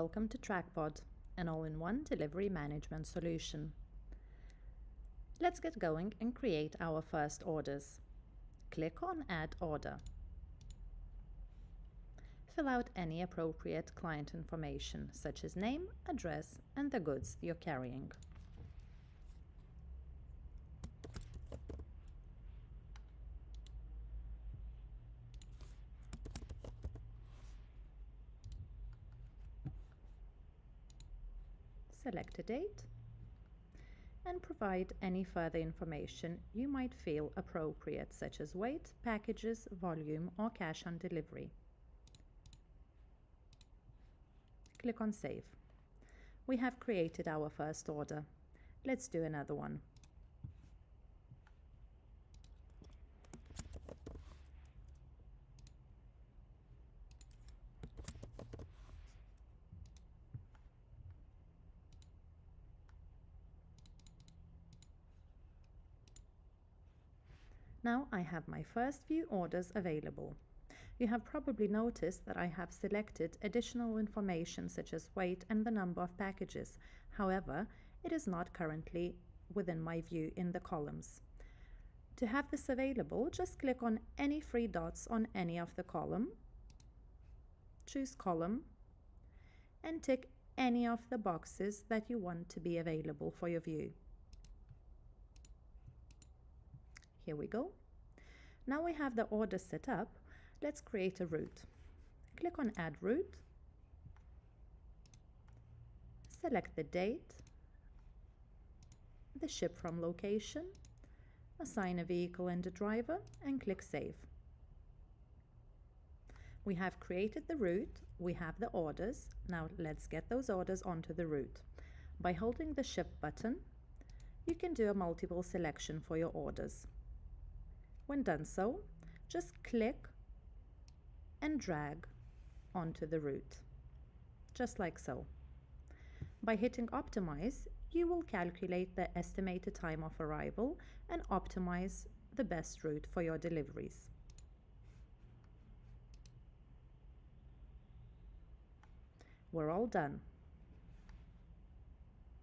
Welcome to Track-POD, an all-in-one delivery management solution. Let's get going and create our first orders. Click on Add Order. Fill out any appropriate client information, such as name, address, and the goods you're carrying. Select a date and provide any further information you might feel appropriate such as weight, packages, volume or cash on delivery. Click on Save. We have created our first order. Let's do another one. Now I have my first few orders available. You have probably noticed that I have selected additional information such as weight and the number of packages. However, it is not currently within my view in the columns. To have this available, just click on any three dots on any of the column, choose column, and tick any of the boxes that you want to be available for your view. Here we go. Now we have the order set up. Let's create a route. Click on Add Route. Select the date, the ship from location, assign a vehicle and a driver, and click Save. We have created the route, we have the orders. Now let's get those orders onto the route. By holding the Shift button, you can do a multiple selection for your orders. When done so, just click and drag onto the route, just like so. By hitting optimize, you will calculate the estimated time of arrival and optimize the best route for your deliveries. We're all done.